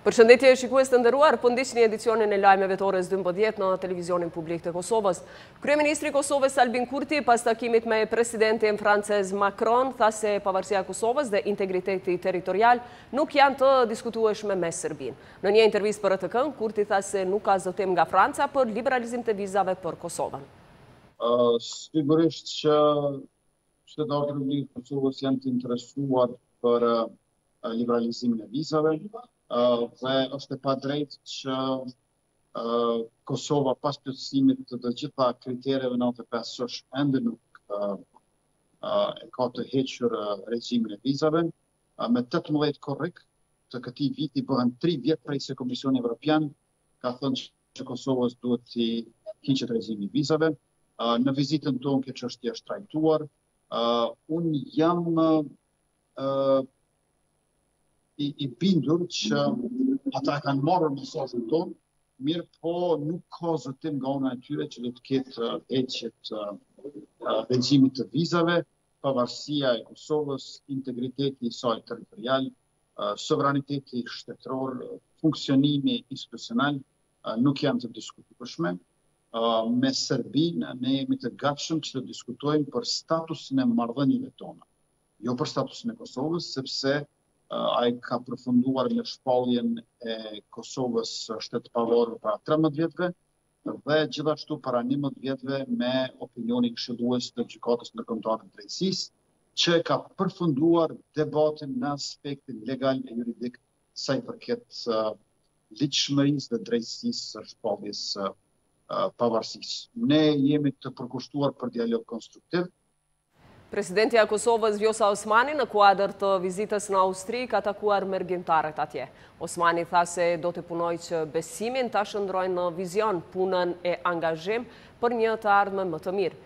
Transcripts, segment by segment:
Përshëndetje shikues të nderuar, po ndiqni edicionin e lajmeve të orës 12 në televizionin publik të Kosovës. Kryeministri i Kosovës Albin Kurti, pas takimit me presidentin francez Macron, tha se pavarësia e Kosovës dhe integriteti territorial nuk janë të diskutueshme me Serbinë. Në një intervistë për RTK-në, Kurti tha se nuk ka zotim nga Franca për liberalizim të vizave për Kosovën. Sigurisht që qytetarët e Republikës së Kosovës janë të interesuar për liberalizimin e vizave dhe është e padrejtë që Kosova pas plotësimit të të gjitha kritereve 95 sosh ende nuk e ka të hequr regjimin e vizave. Me 18 korrik të këtij viti bëhen 3 vjet prej se Komisioni Evropian ka thënë që Kosovës duhet t'i hiqet regjimi i vizave. Në vizitën tonë kjo çështje është trajtuar. Unë jam i bindur që ata e kanë marrë mesazhin tonë, mirëpo nuk ka zotim nga ana e tyre që do të ketë heqje të regjimit të vizave, pavarësia e Kosovës, integriteti i saj territorial, sovraniteti shtetëror, funksionimi institucional nuk janë të diskutueshme. Me Serbinë ne jemi të gatshëm që të diskutojmë për statusin e marrëdhënieve tona, jo për statusin e Kosovës, sepse ai ka përfunduar me shpalljen e Kosovës shtet të pavarur para 13 vjetëve, dhe gjithashtu para njëmbëdhjetë vjetëve me opinionin këshillues të Gjykatës Ndërkombëtare të Drejtësisë, që e ka përfunduar debatin në aspektin legal e juridik sa i përket ligjshmërisë dhe drejtësisë së shpalljes së pavarësisë. Ne jemi të përkushtuar për dialog konstruktiv, Presidentja e Kosovës Vjosa Osmani në kuadër të vizitës në Austri ka takuar mërgimtarët atje. Osmani tha se do të punojë që besimin ta shndërrojnë në vizion, punë e angazhim për një të ardhme më të mirë.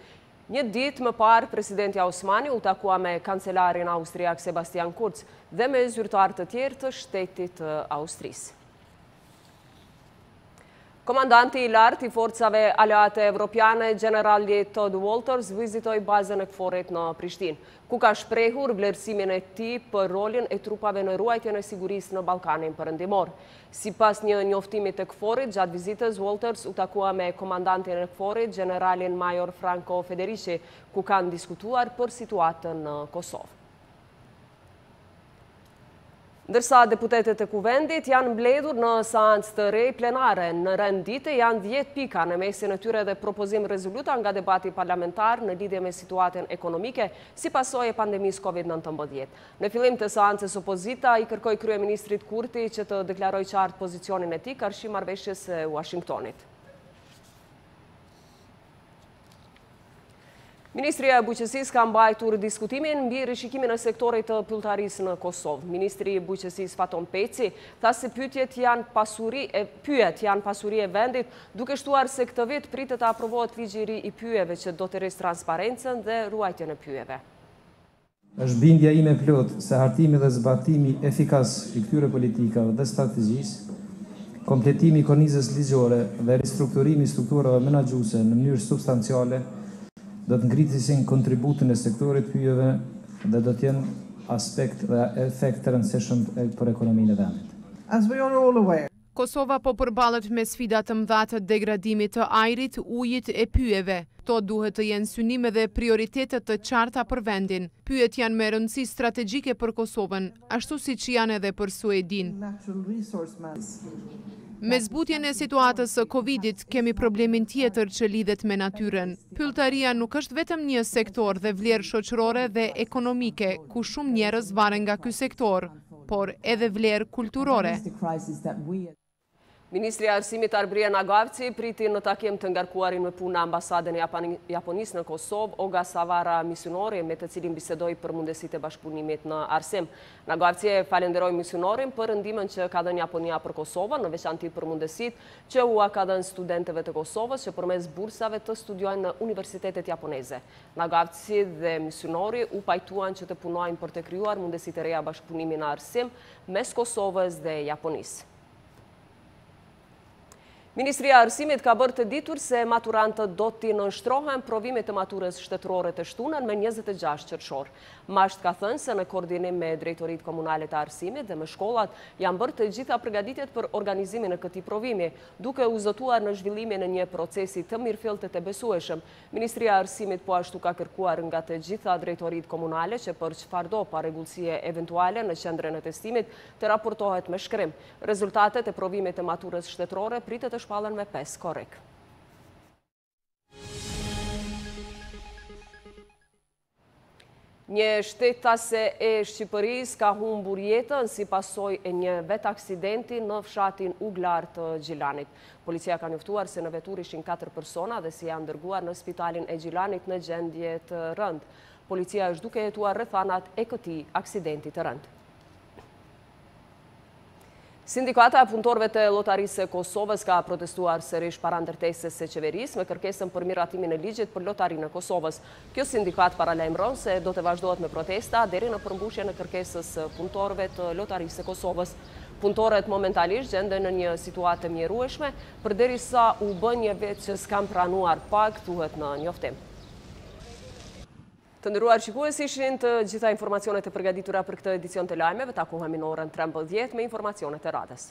Një ditë më parë, presidentja Osmani u takua me kancelarin austriak Sebastian Kurz dhe me zyrtarë të tjerë të shtetit të Austrisë. Komandanti i lartë i forcave aleate evropiane, generali Tod Wolters, vizitoi bazën e KFOR-it në Prishtinë, ku ka shprehur vlerësimin e tij për rolin e trupave në ruajtjen e sigurisë në Ballkanin Perëndimor. Sipas një njoftimi të KFOR-it, gjatë vizitës Wolters u takua me komandantin e KFOR-it, gjeneralin major Franco Federici, ku kanë diskutuar për situatën në Kosovë. Ndërsa deputetët e kuvendit janë mbledhur në seancë të re plenare, në rend dite janë 10 pika në mesin e tyre dhe propozim rezoluta nga debati parlamentar në lidhje me situatën ekonomike si pasojë e pandemisë COVID-19. Në fillim të seancës opozita i kërkoi kryeministrit Kurti që të deklarojë qartë pozicionin e tij karshi marrëveshjes së Washingtonit. Ministria e Bujqësisë ka mbajtur diskutimin mbi rishikimin e sektorit të pylltarisë në Kosovë. Ministri i Bujqësisë Faton Peci tha se pyjet janë pasuri e vendit, duke shtuar se këtë vit pritet të aprovohet ligji i ri i pyjeve që do të rrisë transparencën dhe ruajtjen e pyjeve. Është bindja ime e plotë se hartimi dhe zbatimi efikas i këtyre politikave dhe strategjisë, kompletimi i kornizës ligjore dhe ristrukturimi i strukturave menaxhuese në mënyrë substanciale do të ngritin kontributin e sektorit të pyjeve dhe do të jenë aspekt dhe efekt të rëndësishëm për ekonominë e vendit. Kosova po përballet me sfida të mëdha të degradimit të ajrit, ujit e pyjeve. Këto duhet të jenë synime dhe prioritete të qarta për vendin. Pyjet janë me rëndësi strategjike për Kosovën, ashtu siç janë edhe për Suedinë. Me zbutjen e situatës së Covidit, kemi problemin tjetër që lidhet me natyrën. Pylltaria nuk është vetëm një sektor dhe vlerë shoqërore dhe ekonomike, ku shumë njerëz varen nga ky sektor. por edhe vlerë kulturore. Ministrja e Arsimit Arbërie Nagavci priti në takim të ngarkuarin me punë në ambasadën e Japonisë në Kosovë, Ogasawara Mitsunori, me të cilin bisedoi për mundësitë e bashkëpunimit në arsim. Nagavci e falenderoi Mitsunorin për ndihmën që ka dhënë Japonia për Kosovën, në veçanti për mundësitë që ua ka dhënë studentëve të Kosovës që përmes bursave të studiojnë në universitetet japoneze. Nagavci dhe Mitsunori u pajtuan që të punojnë për të krijuar mundësi të reja bashkëpunimi në arsim mes Kosovës dhe Japonisë. Ministria e Arsimit ka bërë të ditur se maturantët do t'i nënshtrohen provimit të maturës shtetërore të shtunën më 26 qershor. MASHT ka thënë se në koordinim me drejtoritë komunale të arsimit dhe me shkollat janë bërë të gjitha përgatitjet për organizimin e këtij provimi, duke u zotuar në zhvillimin e një procesi të mirëfilltë e të besueshëm, Ministria e Arsimit po ashtu ka kërkuar nga të gjitha drejtoritë komunale që për çfarëdo parregullsie eventuale në qendrën e testimit të raportohet me shkrim. Rezultatet e provimit të maturës shtetërore pritet të shpallen më pesë korrik. Një shtetase e Shqipërisë ka humbur jetën si pasojë e një vetaksidenti në fshatin Uglar të Gjilanit. Policia ka njoftuar se në veturë ishin katër persona dhe se janë dërguar në spitalin e Gjilanit në gjendje të rëndë. Policia është duke hetuar rrethanat e këtij aksidenti të rëndë. Sindikata e punëtorëve të Lotarisë së Kosovës ka protestuar sërish para ndërtesës së qeverisë me kërkesën për miratimin e ligjit për Lotarinë e Kosovës. Kjo sindikatë paralajmëron se do të vazhdohet me protesta deri në përmbushjen e kërkesës së punëtorëve të Lotarisë së Kosovës. Punëtorët momentalisht gjenden në një situatë të mjerueshme, përderisa u bë një vit që s'kanë pranuar pagë, thuhet në njoftim. Të nderuar shikues, ishin të gjitha informacionet e përgatitura për këtë edicion të lajmeve. Takohemi në orën 13 me informacionet e radhës.